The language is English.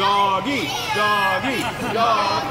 Doggy, doggy, doggy.